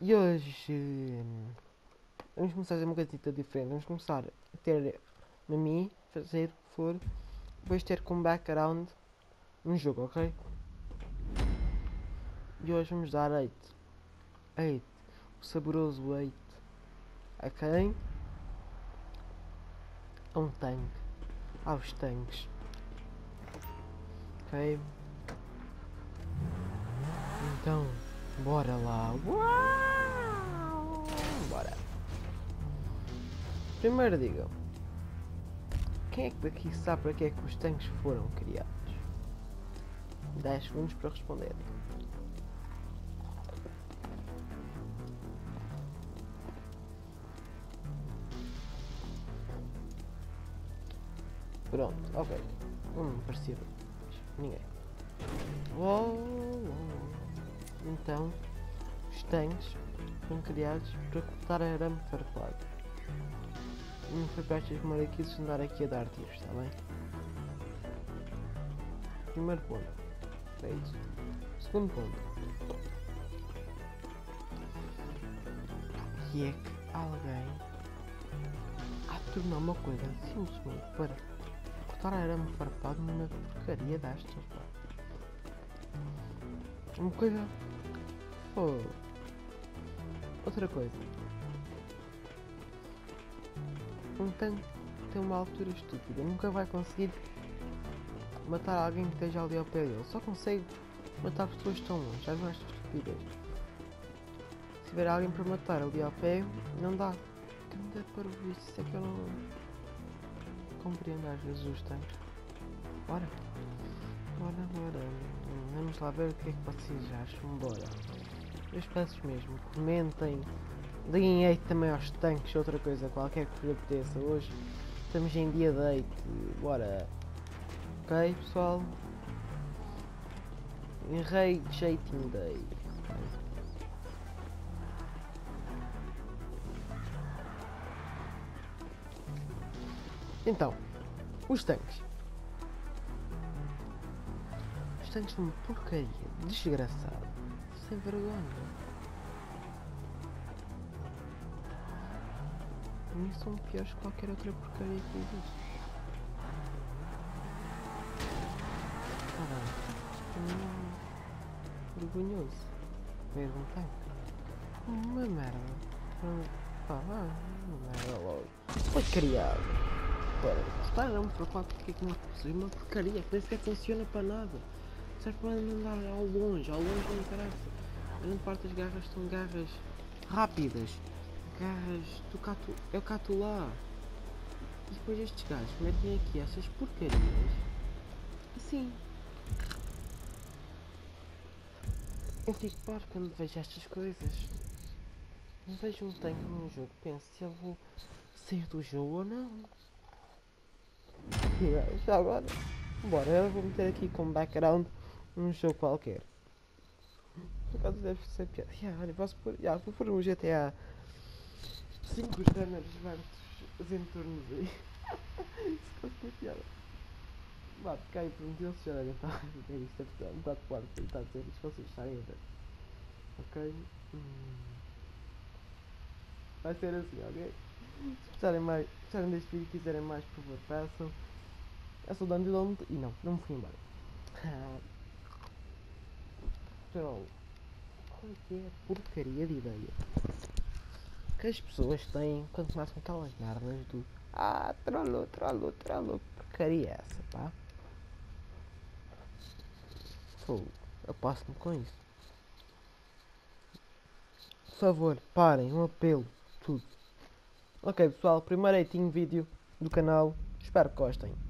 E hoje vamos começar a fazer uma coisita diferente. Vamos começar a ter na mim, fazer o que for, depois ter como background um jogo, ok? E hoje vamos dar 8. 8. O saboroso 8. A quem? A um tanque. Aos tanques. Ok? Então, bora lá. Uau! Bora. Primeiro digam. Quem é que daqui sabe para que é que os tanques foram criados? 10 segundos para responder. Pronto, ok. Hum, parecia. Ninguém. Uou, uou. Então, os tanques foram criados para cortar arame farpado. Não foi para estas maraquices andar aqui a dar tiros, está bem? Primeiro ponto. Feito. Segundo ponto. Porque é que alguém há de tornar uma coisa simplesmente para cortar arame farpado numa porcaria destas, pá. Uma coisa. Pô. Outra coisa. Um tanque tem uma altura estúpida. Nunca vai conseguir matar alguém que esteja ali ao pé dele. Só consegue matar pessoas estão longe. Viu esta estupidez? Se tiver alguém para matar ali ao pé, não dá. Que não dá para ouvir. Isso é que eu não compreendo às vezes. Bora. Bora, bora. Vamos lá ver o que é que vocês acham. Bora. Eu peço mesmo, comentem. Deem aí também aos tanques, outra coisa qualquer que vos apeteça. Hoje estamos em dia de 8. Bora. Ok, pessoal? Rei Jeiting Day. Então, os tanques. Os tanques são uma porcaria, desgraçado, sem vergonha. Para mim são piores que qualquer outra porcaria que existe. Caralho, hum, vergonhoso. Ver um tanque. Uma merda. Pá, uma merda logo. Foi criado. Para cortar não para quatro porque é que não é? Uma porcaria que nem sequer funciona para nada. Serve para mandar ao longe, ao longe não interessa. A grande parte das garras são garras rápidas. Garras do catu. É o catulá. E depois estes gajos metem aqui essas porcarias. Assim. Eu fico par quando vejo estas coisas. Eu vejo um tanque num jogo, penso se eu vou sair do jogo ou não. Já agora, bora, eu vou meter aqui como background um jogo qualquer. Por acaso deve ser piada. Yeah, olha, posso pôr, yeah, vou pôr um GTA 5 Runners versus Venturnos aí. Isso pode ser piada. Vá, cai por um deles já devem estar a ver isto, é um bocado claro que ele está a dizer isto, vocês estarem a ver. Ok? Hum. Vai ser assim, ok? Se gostarem mais, se gostarem deste vídeo e quiserem mais, por favor, peçam. Eu sou o Dante Dante e não, não me fui embora. Então, qual é que é a porcaria de ideia que as pessoas têm quando começam aquelas merdas do Ah, trolou, trolou, trolou, porcaria é essa, pá? Fogo, eu passo-me com isso. Por favor, parem, um apelo, tudo. Ok pessoal, primeiro eitinho vídeo do canal, espero que gostem.